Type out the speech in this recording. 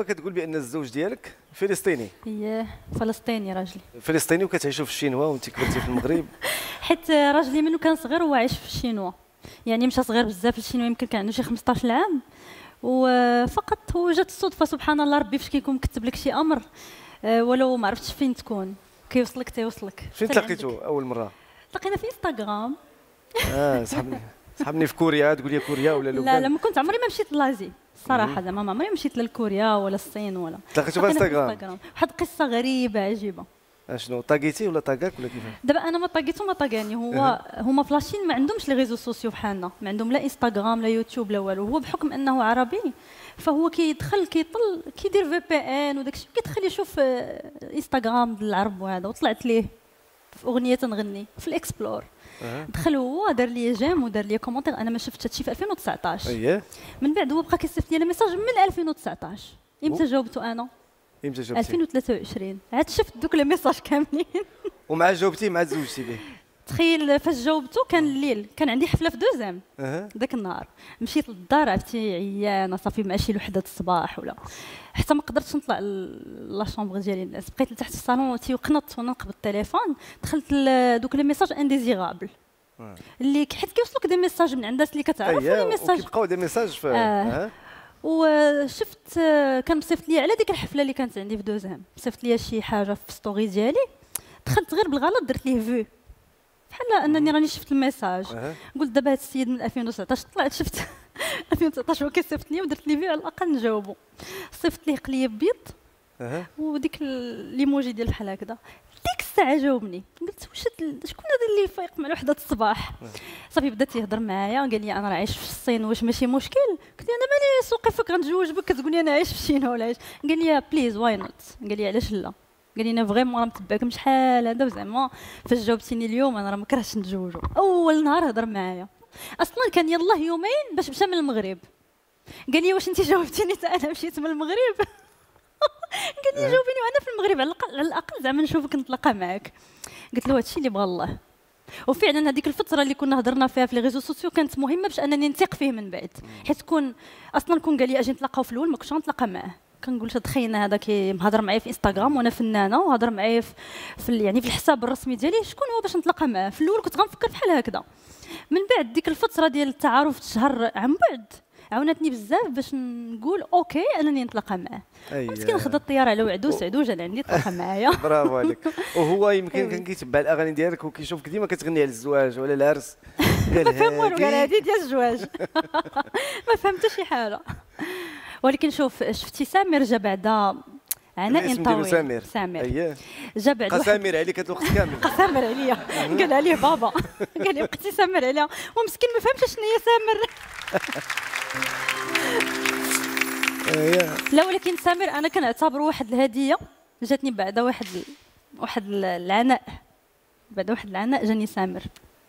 ما كتقول بأن الزوج ديالك فلسطيني؟ اييه فلسطيني راجلي. فلسطيني وكتعيشوا في الشينوا وانت كبرتي في المغرب. حيت راجلي منو كان صغير وهو عايش في الشينوا. يعني مشى صغير بزاف للشينوا يمكن كان عنده شي 15 عام. وفقط هو جات الصدفة سبحان الله ربي فاش كيكون مكتب لك شي أمر. آه، ولو ما عرفتش فين تكون. كيوصلك تيوصلك. فين تلاقيتوا أول مرة؟ تلاقينا في انستغرام آه صحابني صحابني في كوريا تقول لي كوريا ولا لبنان لا لا ما كنت عمري ما مشيت l'Asie. صراحة زعما ما عمري مشيت لكوريا ولا الصين ولا تلاقيتوا في انستغرام واحد قصة غريبة عجيبة. اشنو طاقيتي ولا طاقاك ولا كيفاش دابا أنا ما طاقيت وما طاقاني. هو هما ف la Chine ما عندهمش les réseaux sociaux بحالنا ما عندهم لا انستغرام لا يوتيوب لا والو. هو بحكم أنه عربي فهو كيدخل كيطل كيدير VPN وداك الشيء كيدخل يشوف آه، انستغرام ديال العرب وهذا وطلعت ليه. في أغنية تنغني في ال explore. دخل هو دار لي j'aime ودار لي commentaire أنا ما شفت هادشي في 2019 اييه من بعد هو بقى كيصيفط لي message من 2019 إمتى جاوبته أنا؟ إمتى جاوبتي؟ 2023 عاد شفت دوك les messages كاملين. ومع جاوبتي مع تزوجتي به. تخيل فاش جاوبته كان الليل. كان عندي حفلة في دوزام. ذاك النهار. مشيت للدار عرفتي عيانة صافي مع شي وحده الصباح ولا. حتى ما قدرتش نطلع la chambre ديالي. الناس بقيت لتحت في الصالون تيوقنط وأنا نقبض التليفون. دخلت دوك les messages indésirables آه. اللي حيت كيوصلوك des messages من عند الناس اللي كتعرف اييه message. وكيبقاو des messages في آه. وشفت آه، كان مصيفط لي على ديك الحفلة اللي كانت عندي في دوزام مصيفط لي شي حاجة في story ديالي. دخلت غير بالغلط درت ليه vue بحال أنني راني شفت ال message. قلت دابا هاد السيد من 2019 طلعت شفت 2019 هو كيصيفط لي ودرت لي vue على الأقل نجاوبو. صيفط ليه قليب بيض. وديك l'emoji ديال بحال هكذا. ديك الساعة جاوبني. قلت واش شكون هذا اللي فايق مع وحده الصباح؟ صافي بدا تيهضر معايا قال لي أنا راه عايش في الصين واش ماشي مشكل؟ قلت له أنا مالي سوقي فيك غنتزوج بك كتقول لي أنا عايش في الشينا ولا عايش؟ قال لي please why not قال لي علاش لا؟ قال لي أنا vraiment راه متبعكم شحال هذا وزعما. فاش جاوبتيني اليوم أنا راه ما كرهتش نتزوجوا أول نهار هضر معايا. أصلا كان يلاه يومين باش مشى من المغرب. قال لي واش انت جاوبتيني حتى أنا مشيت من المغرب. قال لي جاوبيني وأنا في المغرب. على الاقل على الأقل زعما نشوفك نتلاقى معاك. قلت له هادشي اللي بغى الله. وفعلا هذيك الفترة اللي كنا هضرنا فيها في les réseaux sociaux كانت مهمة باش أنني نثق فيه من بعد. حيت كون أصلا كون قال لي أجي نتلاقاو في الأول ما كنتش غنتلاقى معاه. كنقول تخيلنا هذا كي مهضر معايا في إنستغرام وأنا فنانة وهضر معايا في, يعني في الحساب الرسمي ديالي شكون هو باش نتلاقى معاه. في الأول كنت غنفكر بحال هكذا. من بعد ديك الفترة ديال التعارف الشهر عن بعد عاونتني بزاف باش نقول أوكي أنني نتلاقى معاه. مسكين خدا الطيارة على وعدو سعدو جا لعندي تلاقى معايا. برافو عليك. وهو يمكن أيوة. كان كيتبع الأغاني ديالك وكيشوفك ديما كتغني على الزواج ولا العرس. ما فهم والو قال هذه ديال الزواج. ما فهم حتى شي حاجة. ولكن شوف شفتي سامر جا بعد عناء طويل سامر سامر أييه. جا بعد قسامر عليك هاد الوقت كامل. سامر عليا. قال عليه بابا. قال لي بقيتي سامر عليها. ومسكين ما فهمش شنو هي سامر لا ولكن سامر أنا كنعتبره واحد الهدية. جاتني بعد واحد واحد ال- العناء. بعد واحد العناء جاني سامر